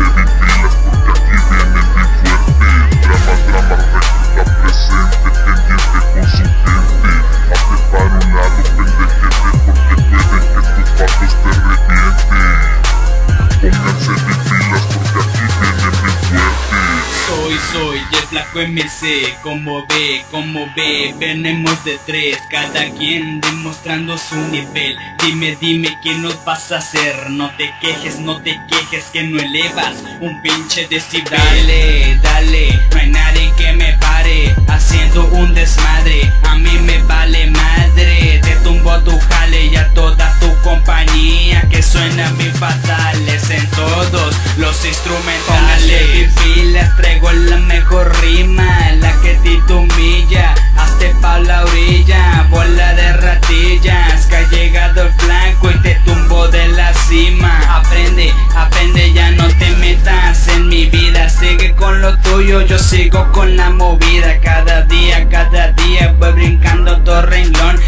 baby. MC, como ve, como ve, venemos de tres, cada quien demostrando su nivel. Dime, dime qué nos vas a hacer, no te quejes, no te quejes que no elevas un pinche decibel. Dale, dale, Aprende, ya no te metas en mi vida, sigue con lo tuyo, yo sigo con la movida, cada día, cada día voy brincando todo renglón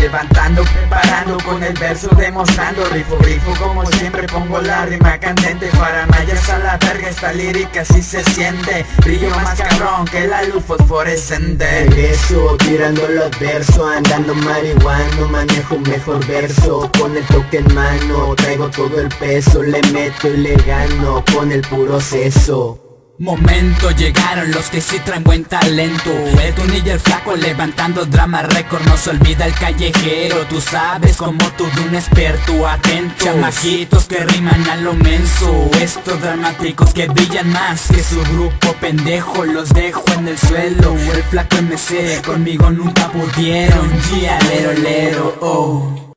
Levantando, preparando con el verso demostrando. Rifo, rifo como siempre pongo la rima candente. Para mayas a la verga esta lírica si se siente. Brillo más cabrón que la luz fosforescente. Regreso tirando los versos Andando marihuano manejo mejor verso. Con el toque en mano traigo todo el peso Le meto y le gano con el puro seso Momento llegaron los que sí traen buen talento. El tunillo el flaco levantando drama récord No se olvida el callejero. Tú sabes como tú de un experto atento. Chamajitos que riman a lo menso Estos dramáticos que brillan más que su grupo pendejo Los dejo en el suelo. El flaco MC conmigo nunca pudieron. Yeah, lero, lero, oh